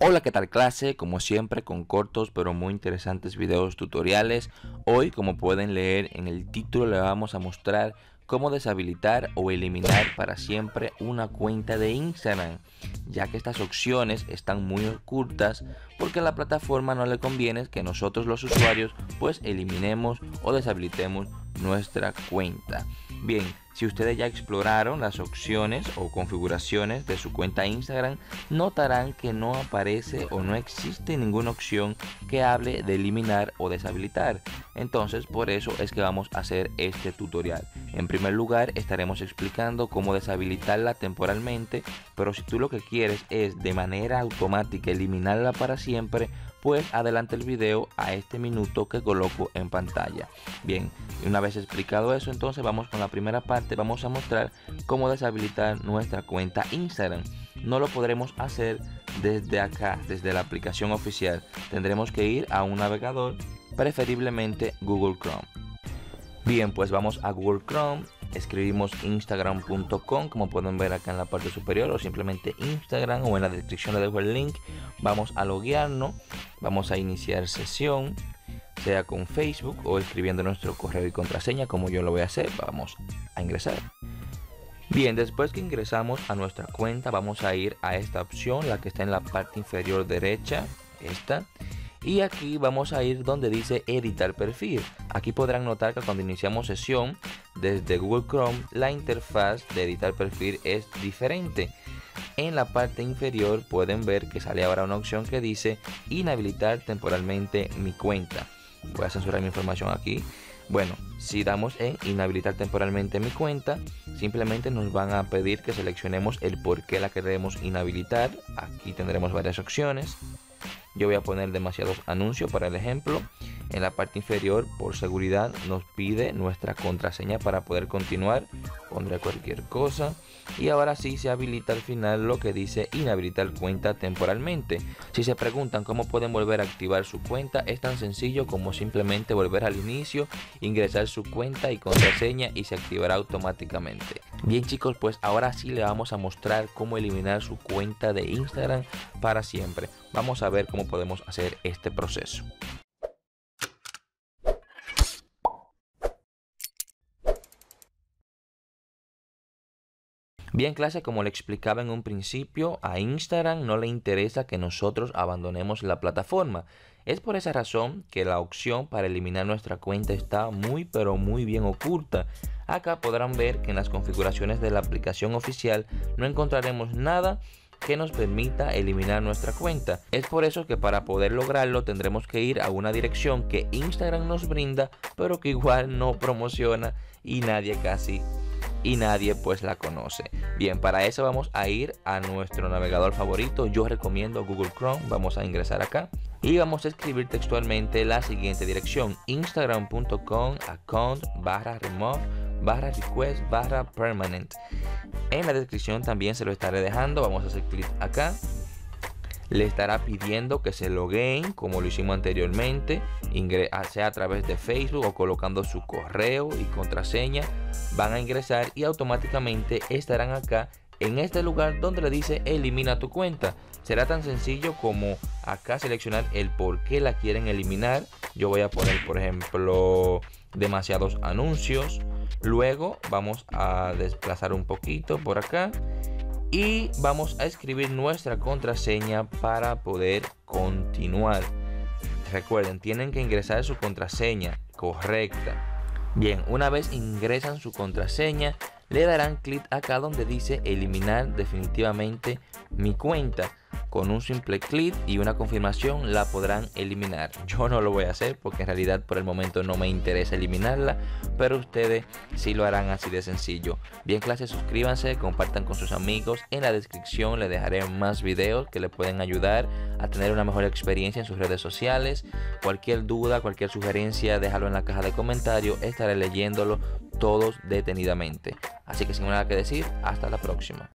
Hola, ¿qué tal clase? Como siempre con cortos pero muy interesantes videos tutoriales. Hoy, como pueden leer en el título, le vamos a mostrar cómo deshabilitar o eliminar para siempre una cuenta de Instagram, ya que estas opciones están muy ocultas porque a la plataforma no le conviene que nosotros los usuarios pues eliminemos o deshabilitemos nuestra cuenta. Bien, si ustedes ya exploraron las opciones o configuraciones de su cuenta Instagram, notarán que no aparece o no existe ninguna opción que hable de eliminar o deshabilitar. Entonces, por eso es que vamos a hacer este tutorial. En primer lugar, estaremos explicando cómo deshabilitarla temporalmente, pero si tú lo que quieres es de manera automática eliminarla para siempre, pues adelante el video a este minuto que coloco en pantalla. Bien, una vez explicado eso, entonces vamos con la primera parte. Vamos a mostrar cómo deshabilitar nuestra cuenta Instagram. No lo podremos hacer desde acá, desde la aplicación oficial. Tendremos que ir a un navegador, preferiblemente Google Chrome. Bien, pues vamos a Google Chrome escribimos instagram.com como pueden ver acá en la parte superior o simplemente instagram o en la descripción le dejo el link vamos a loguearnos vamos a iniciar sesión sea con facebook o escribiendo nuestro correo y contraseña como yo lo voy a hacer vamos a ingresar Bien, después que ingresamos a nuestra cuenta vamos a ir a esta opción, la que está en la parte inferior derecha, esta, y aquí vamos a ir donde dice editar perfil. Aquí podrán notar que cuando iniciamos sesión desde Google Chrome, la interfaz de editar perfil es diferente. En la parte inferior pueden ver que sale ahora una opción que dice inhabilitar temporalmente mi cuenta. Voy a censurar mi información aquí. Bueno, si damos en inhabilitar temporalmente mi cuenta, simplemente nos van a pedir que seleccionemos el por qué la queremos inhabilitar. Aquí tendremos varias opciones. Yo voy a poner demasiados anuncios para el ejemplo. En la parte inferior, por seguridad, nos pide nuestra contraseña para poder continuar. Pondré cualquier cosa. Y ahora sí se habilita al final lo que dice inhabilitar cuenta temporalmente. Si se preguntan cómo pueden volver a activar su cuenta, es tan sencillo como simplemente volver al inicio, ingresar su cuenta y contraseña y se activará automáticamente. Bien chicos, pues ahora sí le vamos a mostrar cómo eliminar su cuenta de Instagram para siempre. Vamos a ver cómo podemos hacer este proceso. Bien clase, como le explicaba en un principio, a Instagram no le interesa que nosotros abandonemos la plataforma. Es por esa razón que la opción para eliminar nuestra cuenta está muy pero muy bien oculta. Acá podrán ver que en las configuraciones de la aplicación oficial no encontraremos nada que nos permita eliminar nuestra cuenta. Es por eso que para poder lograrlo tendremos que ir a una dirección que Instagram nos brinda, pero que igual no promociona y nadie casi y nadie pues la conoce. Bien, para eso vamos a ir a nuestro navegador favorito. Yo recomiendo Google Chrome. Vamos a ingresar acá y vamos a escribir textualmente la siguiente dirección: instagram.com account barra remove barra request barra permanent. En la descripción también se lo estaré dejando. Vamos a hacer clic acá. Le estará pidiendo que se logueen como lo hicimos anteriormente, sea a través de Facebook o colocando su correo y contraseña. Van a ingresar y automáticamente estarán acá en este lugar donde le dice elimina tu cuenta. Será tan sencillo como acá seleccionar el por qué la quieren eliminar. Yo voy a poner por ejemplo demasiados anuncios Luego vamos a desplazar un poquito por acá y vamos a escribir nuestra contraseña para poder continuar. Recuerden, tienen que ingresar su contraseña correcta. Bien, una vez ingresan su contraseña, le darán clic acá donde dice eliminar definitivamente mi cuenta con un simple clic y una confirmación la podrán eliminar. Yo no lo voy a hacer porque en realidad por el momento no me interesa eliminarla, pero ustedes sí lo harán así de sencillo. Bien clase, suscríbanse, compartan con sus amigos. En la descripción les dejaré más videos que les pueden ayudar a tener una mejor experiencia en sus redes sociales. Cualquier duda, cualquier sugerencia, déjalo en la caja de comentarios. Estaré leyéndolo todos detenidamente. Así que sin nada que decir, hasta la próxima.